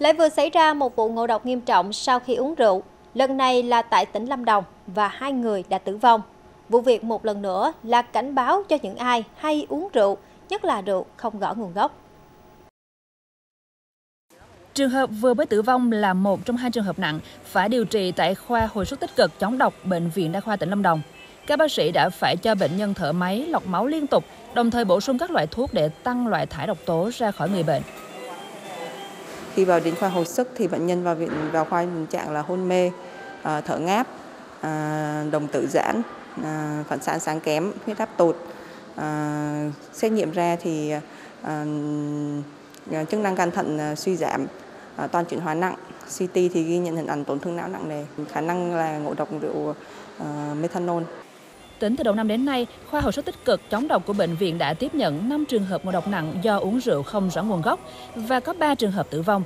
Lại vừa xảy ra một vụ ngộ độc nghiêm trọng sau khi uống rượu. Lần này là tại tỉnh Lâm Đồng và hai người đã tử vong. Vụ việc một lần nữa là cảnh báo cho những ai hay uống rượu, nhất là rượu không rõ nguồn gốc. Trường hợp vừa mới tử vong là một trong hai trường hợp nặng phải điều trị tại khoa hồi sức tích cực chống độc Bệnh viện Đa khoa tỉnh Lâm Đồng. Các bác sĩ đã phải cho bệnh nhân thở máy, lọc máu liên tục, đồng thời bổ sung các loại thuốc để tăng loại thải độc tố ra khỏi người bệnh. Khi vào đến khoa hồi sức thì bệnh nhân vào viện vào khoa tình trạng là hôn mê, à, thở ngáp, à, đồng tử giãn, à, phản xạ sáng kém, huyết áp tụt. À, xét nghiệm ra thì à, à, chức năng gan thận suy giảm, toàn chuyển hóa nặng, CT thì ghi nhận hình ảnh tổn thương não nặng nề, khả năng là ngộ độc rượu methanol. Tính từ đầu năm đến nay, khoa hồi sức tích cực chống độc của bệnh viện đã tiếp nhận 5 trường hợp ngộ độc nặng do uống rượu không rõ nguồn gốc và có 3 trường hợp tử vong.